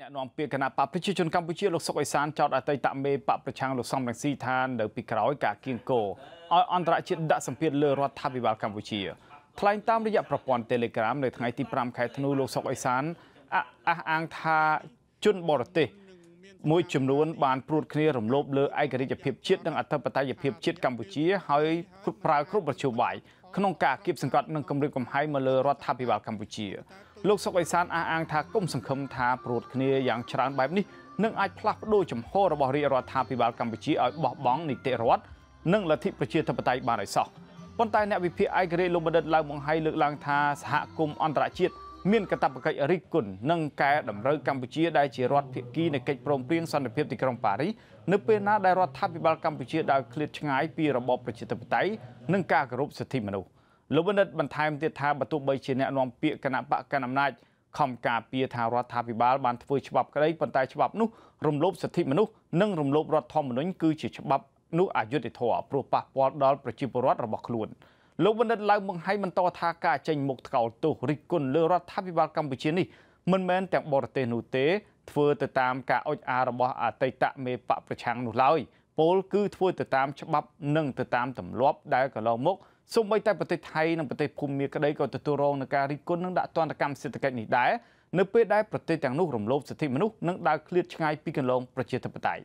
អ្នកនាំពាក្យគណៈបកប្រជាជនកម្ពុជាលោកសុកអេសានចោទអតីតមេបកប្រឆាំងលោកសំរងស៊ីថានៅពីក្រោយការគៀងគោឲ្យអន្តរជាតិដាក់សម្ពាធលើរដ្ឋាភិបាលកម្ពុជាថ្លែងតាមរយៈប្រព័ន្ធ Telegram នៅថ្ងៃទី5ខែធ្នូលោកសុកអេសានអះអាងថាជនបរទេសមួយចំនួនបានព្រួតគ្នារំលោភលើឯករាជ្យភាពជាតិនិងអធិបតេយ្យភាពជាតិកម្ពុជាហើយប្រើគ្រប់មធ្យោបាយក្នុងការគៀបសង្កត់និងគម្រាមកំហែងមកលើរដ្ឋាភិបាលកម្ពុជា លោកសុកអេសានអះអាងថាគុំសង្ឃឹមថាព្រួតគ្នាយ៉ាងច្រើនបែបនេះនឹងអាចផ្លាស់ប្ដូរចំហររបស់រាជរដ្ឋាភិបាលកម្ពុជាឲ្យបោះបង់នីតិរដ្ឋនិងលទ្ធិប្រជាធិបតេយ្យបានឲ្យសោះប៉ុន្តែអ្នកវិភាគឯករាជ្យលោកបណ្ឌិតឡៅបង្ហៃលើកឡើងថាសហគមន៍អន្តរជាតិមានកាតព្វកិច្ចរិះគន់និងកែតម្រូវកម្ពុជាដែលជារដ្ឋភាគីនៃកិច្ចព្រមព្រៀងសន្តិភាពទីក្រុងប៉ារីសនៅពេលណាដែលរដ្ឋាភិបាលកម្ពុជាដើរឃ្លាតឆ្ងាយពីរបបប្រជាធិបតេយ្យនិងការគោរពសិទ្ធិមនុស្ស លោកបណ្ឌិតបន្ថែមទៀតថាបើទោះបីជាអ្នកនាំពាក្យគណៈបកកណ្ដាលអំណាចខំការពារថារដ្ឋាភិបាលបានធ្វើច្បាប់ក្តីប៉ុន្តែច្បាប់នោះរំលោភសិទ្ធិមនុស្សនិងរំលោភរដ្ឋធម្មនុញ្ញគឺជាច្បាប់នោះអយុត្តិធម៌ព្រោះប៉ះពាល់ដល់ប្រជាពលរដ្ឋរបស់ខ្លួនលោកបណ្ឌិតឡៅបង្ហៃបន្តថាការចេញមុខថ្កោលទោសរិះគន់លើរដ្ឋាភិបាលកម្ពុជានេះមិនមែនទាំងបរទេសនោះទេ ធ្វើទៅតាមការអុចអារបស់អតីតមេបកប្រឆាំងនោះឡើយពលគឺធ្វើទៅតាមច្បាប់និងទៅតាមទម្លាប់ដែលកន្លងមក សូម្បីតែប្រទេសថៃនិងប្រទេសភូមាក្តីក៏ទទួលរងនឹងការរិះគន់និងដាក់ទណ្ឌកម្មសេដ្ឋកិច្ចនេះដែរនៅពេលដែលប្រទេសទាំងនោះរំលោភសិទ្ធិមនុស្សនិងដើរឃ្លាតឆ្ងាយពីគន្លងប្រជាធិបតេយ្យ